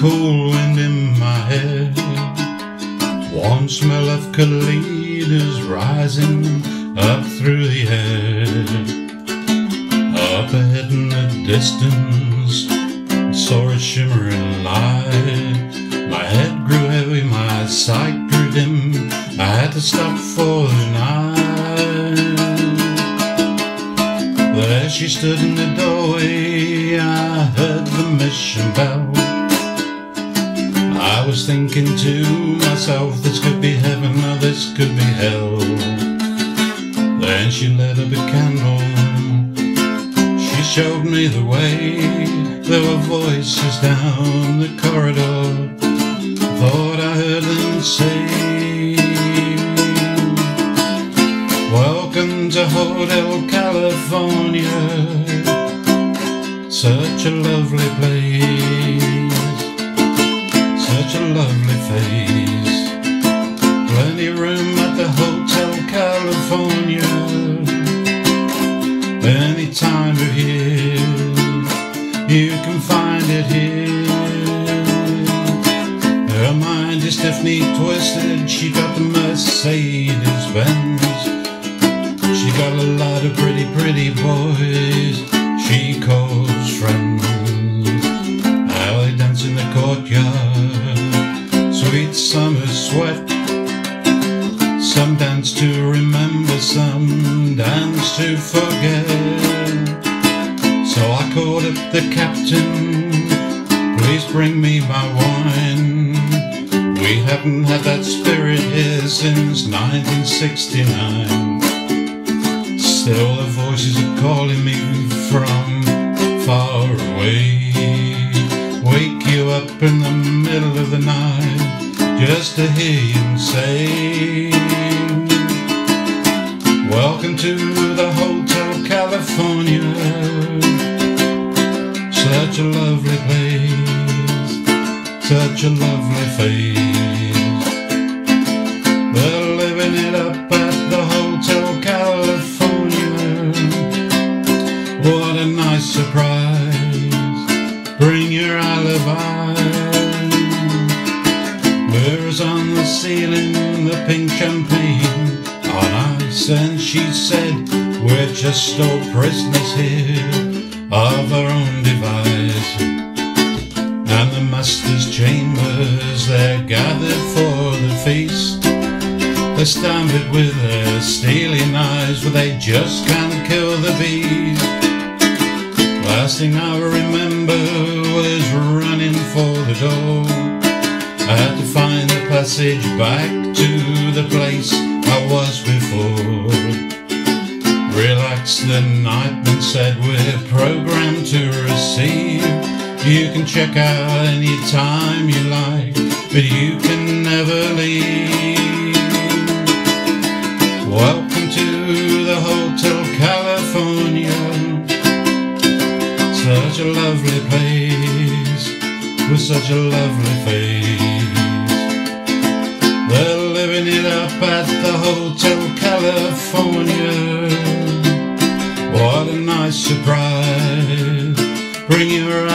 cool wind in my hair. Warm smell of colitas rising up through the air. Up ahead in the distance, saw a shimmering light. My head grew heavy, my sight grew dim. I had to stop for the night. There she stood in the doorway. Mission bell. I was thinking to myself, this could be heaven or this could be hell. Then she lit up a candle. She showed me the way. There were voices down the corridor. Thought I heard them say, Welcome to Hotel California. Such a lovely place. Such a lovely face. Plenty room at the Hotel California. Any time of year, you can find it here. Her mind is Tiffany twisted. She got the Mercedes Benz. She got a lot of pretty, pretty boys. She calls Sweet summer sweat. Some dance to remember, some dance to forget. So I called up the captain. Please bring me my wine. We haven't had that spirit here since 1969. Still the voices are calling me from just to hear you say, Welcome to the Hotel California. Such a lovely place, such a lovely face. They're living it up at on the pink champagne on ice, and she said, We're just all prisoners here of our own device. And the master's chambers, they're gathered for the feast. They stamp it with their steely knives, but they just can't kill the bees. Last thing I remember was running for the door. I had to find passage back to the place I was before. Relaxed the nightman said we're programmed to receive. You can check out any time you like, but you can never leave. Welcome to the Hotel California. Such a lovely place with such a lovely face. At the Hotel California. What a nice surprise. Bring your